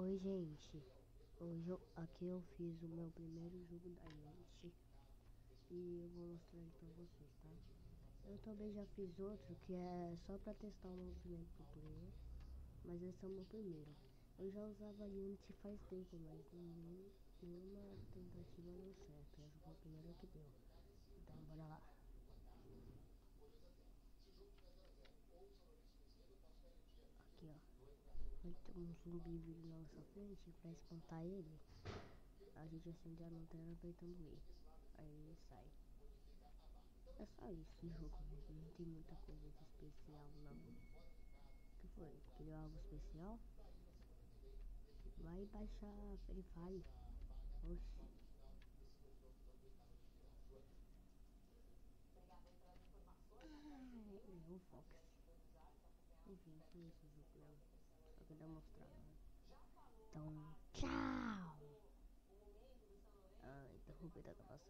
Oi gente, hoje eu, aqui eu fiz o meu primeiro jogo da Unity e eu vou mostrar ele pra vocês, tá? Eu também já fiz outro que é só pra testar o movimento do player, mas esse é o meu primeiro. Eu já usava Unity faz tempo, mas nenhum, nenhuma tentativa deu certo, esse foi primeiro que deu. Então bora lá. Aqui ó. Vai ter um zumbi vindo na nossa frente pra espantar ele. A gente acende a lanterna apertando E. Aí ele sai. É só isso o jogo mesmo, não tem muita coisa de especial não. O que foi? Queria algo especial? Vai baixar Free Fire. Oxi. Ah, é o Fox. Enfim, foi esse jogo mesmo. Mostrar. Né? Então, tchau! Ah, interrompida a gravação.